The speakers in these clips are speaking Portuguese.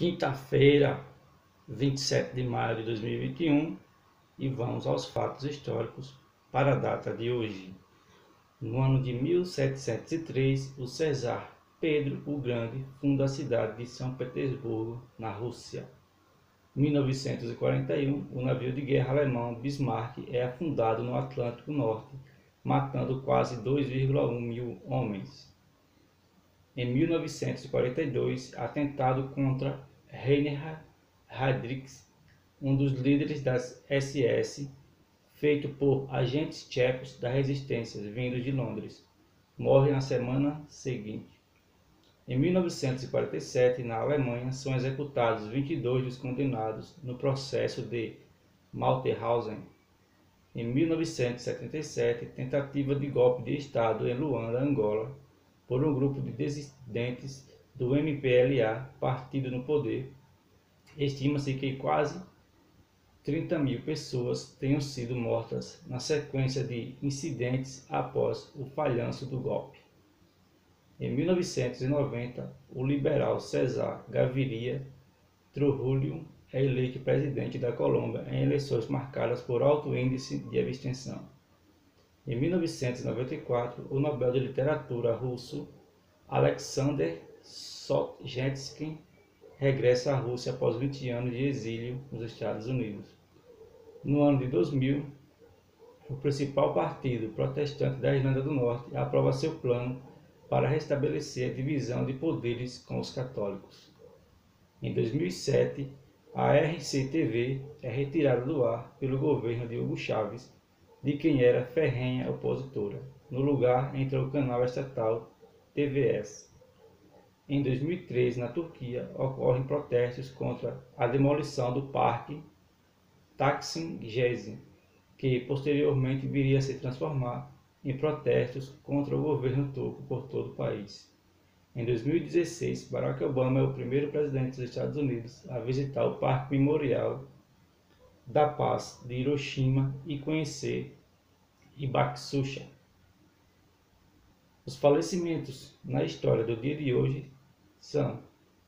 Quinta-feira, 27 de maio de 2021, e vamos aos fatos históricos para a data de hoje. No ano de 1703, o Cesar Pedro o Grande funda a cidade de São Petersburgo, na Rússia. Em 1941, o navio de guerra alemão Bismarck é afundado no Atlântico Norte, matando quase 2,1 mil homens. Em 1942, atentado contra Reinhard Heydrich, um dos líderes das SS, feito por agentes tchecos da resistência vindos de Londres, morre na semana seguinte. Em 1947, na Alemanha, são executados 22 dos condenados no processo de Mauthausen. Em 1977, tentativa de golpe de Estado em Luanda, Angola, por um grupo de dissidentes do MPLA, partido no poder, estima-se que quase 30 mil pessoas tenham sido mortas na sequência de incidentes após o falhanço do golpe. Em 1990, o liberal César Gaviria Trujillo é eleito presidente da Colômbia em eleições marcadas por alto índice de abstenção. Em 1994, o Nobel de Literatura russo Alexander Solzhenitsyn regressa à Rússia após 20 anos de exílio nos Estados Unidos. No ano de 2000, o principal partido protestante da Irlanda do Norte aprova seu plano para restabelecer a divisão de poderes com os católicos. Em 2007, a RCTV é retirada do ar pelo governo de Hugo Chávez, de quem era ferrenha opositora. No lugar entra o canal estatal TVS. Em 2013, na Turquia, ocorrem protestos contra a demolição do parque Taksim Gezi, que posteriormente viria a se transformar em protestos contra o governo turco por todo o país. Em 2016, Barack Obama é o primeiro presidente dos Estados Unidos a visitar o Parque Memorial da Paz de Hiroshima e conhecer Ibakushima. Os falecimentos na história do dia de hoje são,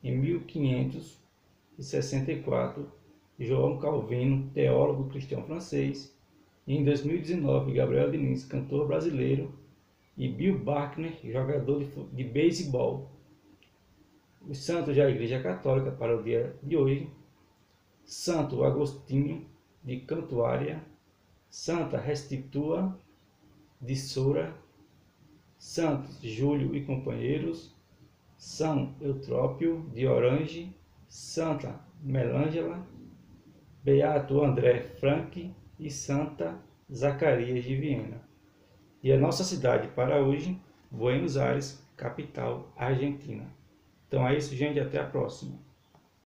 em 1564, João Calvino, teólogo cristão francês, e em 2019, Gabriel Diniz, cantor brasileiro, e Bill Buckner, jogador de, de beisebol. Os santos da Igreja Católica para o dia de hoje, Santo Agostinho de Cantuária, Santa Restitua de Soura, Santos Júlio e companheiros, são Eutrópio de Orange, Santa Melângela, Beato André Frank e Santa Zacarias de Viena. E a nossa cidade para hoje, Buenos Aires, capital argentina. Então é isso, gente. Até a próxima.